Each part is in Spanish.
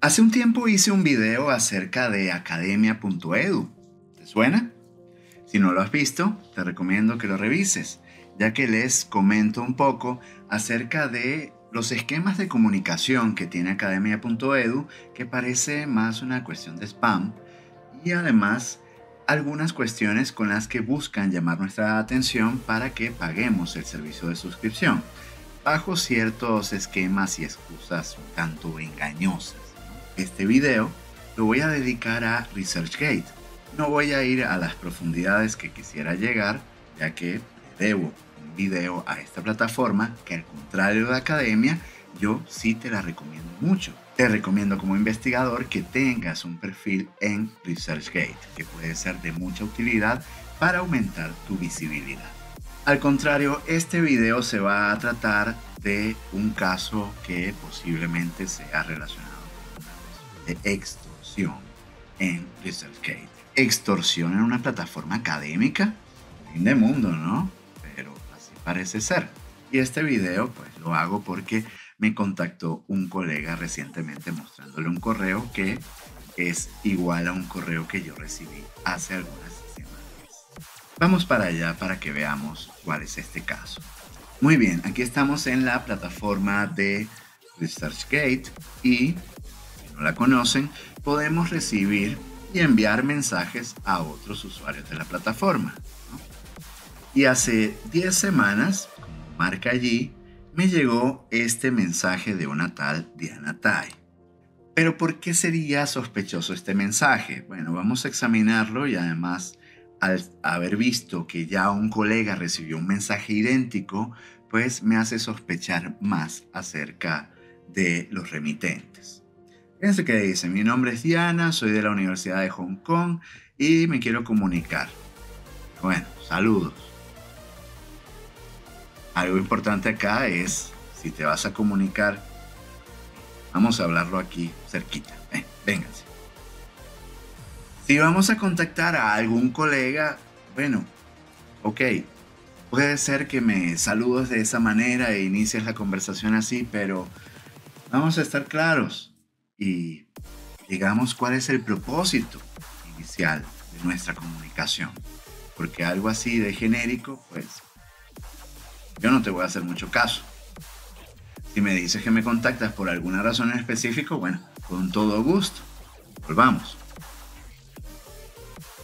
Hace un tiempo hice un video acerca de academia.edu. ¿Te suena? Si no lo has visto, te recomiendo que lo revises, ya que les comento un poco acerca de los esquemas de comunicación que tiene academia.edu, que parece más una cuestión de spam, y además algunas cuestiones con las que buscan llamar nuestra atención para que paguemos el servicio de suscripción, bajo ciertos esquemas y excusas un tanto engañosas. Este video lo voy a dedicar a ResearchGate. No voy a ir a las profundidades que quisiera llegar, ya que debo un video a esta plataforma que al contrario de Academia, yo sí te la recomiendo mucho. Te recomiendo como investigador que tengas un perfil en ResearchGate, que puede ser de mucha utilidad para aumentar tu visibilidad. Al contrario, este video se va a tratar de un caso que posiblemente sea relacionado de extorsión en ResearchGate. Extorsión en una plataforma académica, fin de mundo, ¿no? Pero así parece ser. Y este video pues lo hago porque me contactó un colega recientemente mostrándole un correo que es igual a un correo que yo recibí hace algunas semanas. Vamos para allá para que veamos cuál es este caso. Muy bien, aquí estamos en la plataforma de ResearchGate y la conocen, podemos recibir y enviar mensajes a otros usuarios de la plataforma. Y hace 10 semanas, como marca allí, me llegó este mensaje de una tal Diana Tai. Pero ¿por qué sería sospechoso este mensaje? Bueno, vamos a examinarlo y además al haber visto que ya un colega recibió un mensaje idéntico, pues me hace sospechar más acerca de los remitentes. Fíjense que dice, mi nombre es Diana, soy de la Universidad de Hong Kong y me quiero comunicar. Bueno, saludos. Algo importante acá es, si te vas a comunicar, vamos a hablarlo aquí cerquita. Eh, vénganse. Si vamos a contactar a algún colega, bueno, ok, puede ser que me saludes de esa manera e inicies la conversación así, pero vamos a estar claros y digamos cuál es el propósito inicial de nuestra comunicación. Porque algo así de genérico, pues yo no te voy a hacer mucho caso. Si me dices que me contactas por alguna razón en específico, bueno, con todo gusto. Volvamos.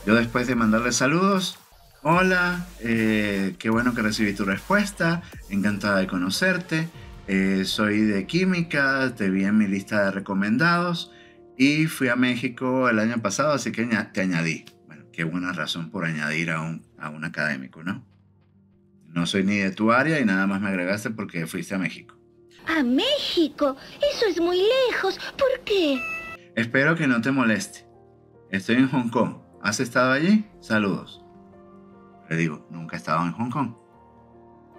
Yo después de mandarle saludos, hola, eh, qué bueno que recibí tu respuesta, encantada de conocerte. Eh, soy de química, te vi en mi lista de recomendados y fui a México el año pasado, así que te añadí. Bueno, qué buena razón por añadir a un, a un académico, ¿no? No soy ni de tu área y nada más me agregaste porque fuiste a México. ¿A México? Eso es muy lejos. ¿Por qué? Espero que no te moleste. Estoy en Hong Kong. ¿Has estado allí? Saludos. Le digo, nunca he estado en Hong Kong.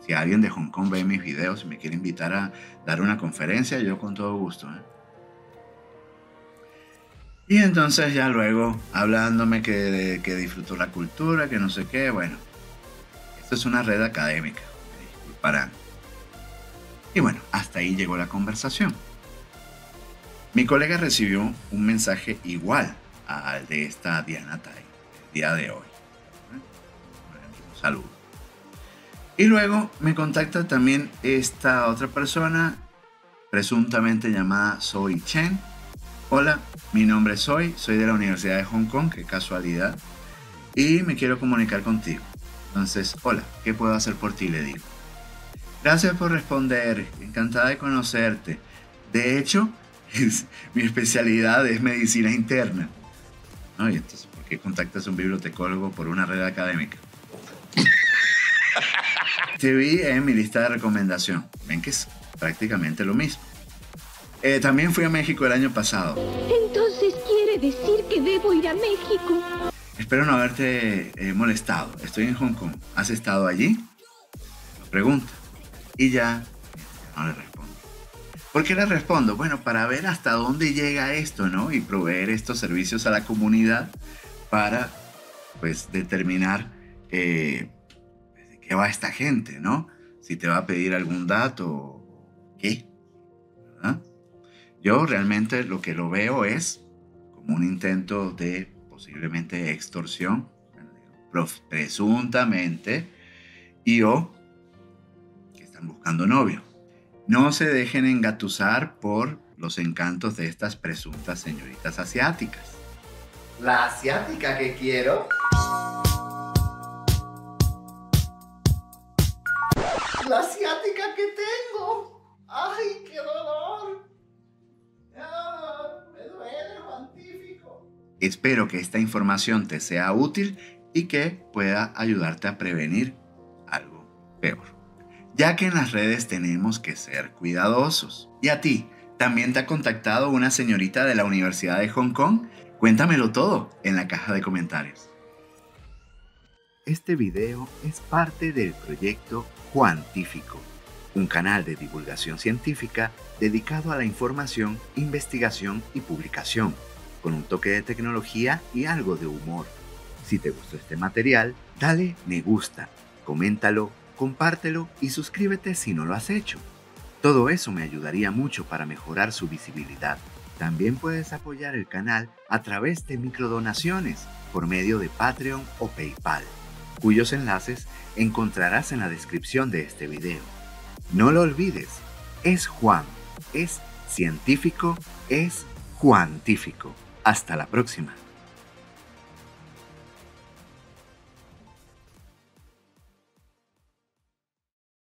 Si alguien de Hong Kong ve mis videos y me quiere invitar a dar una conferencia, yo con todo gusto. ¿eh? Y entonces ya luego, hablándome que, que disfruto la cultura, que no sé qué, bueno, esto es una red académica, me disculparán. Y bueno, hasta ahí llegó la conversación. Mi colega recibió un mensaje igual al de esta Diana Tai, el día de hoy. Un saludo. Y luego me contacta también esta otra persona, presuntamente llamada Soy Chen. Hola, mi nombre es Soy, soy de la Universidad de Hong Kong, qué casualidad, y me quiero comunicar contigo. Entonces, hola, ¿qué puedo hacer por ti? Le digo. Gracias por responder, encantada de conocerte. De hecho, mi especialidad es medicina interna. ¿No? Y entonces, ¿por qué contactas a un bibliotecólogo por una red académica? Te vi en mi lista de recomendación. Ven que es prácticamente lo mismo. Eh, también fui a México el año pasado. Entonces quiere decir que debo ir a México. Espero no haberte eh, molestado. Estoy en Hong Kong. ¿Has estado allí? pregunta. Y ya no le respondo. ¿Por qué le respondo? Bueno, para ver hasta dónde llega esto, ¿no? Y proveer estos servicios a la comunidad para, pues, determinar eh, qué va esta gente, ¿no? Si te va a pedir algún dato, ¿qué? Yo realmente lo que lo veo es como un intento de posiblemente extorsión, presuntamente, y o que están buscando novio. No se dejen engatusar por los encantos de estas presuntas señoritas asiáticas. La asiática que quiero. La asiática que tengo. ¡Ay, qué dolor! Me duele guantífico. Espero que esta información te sea útil y que pueda ayudarte a prevenir algo peor ya que en las redes tenemos que ser cuidadosos. ¿Y a ti? ¿También te ha contactado una señorita de la Universidad de Hong Kong? Cuéntamelo todo en la caja de comentarios. Este video es parte del proyecto Juantífico, un canal de divulgación científica dedicado a la información, investigación y publicación, con un toque de tecnología y algo de humor. Si te gustó este material, dale me gusta, coméntalo, compártelo y suscríbete si no lo has hecho. Todo eso me ayudaría mucho para mejorar su visibilidad. También puedes apoyar el canal a través de microdonaciones por medio de Patreon o PayPal, cuyos enlaces encontrarás en la descripción de este video. No lo olvides, es Juan, es científico, es juantífico. Hasta la próxima.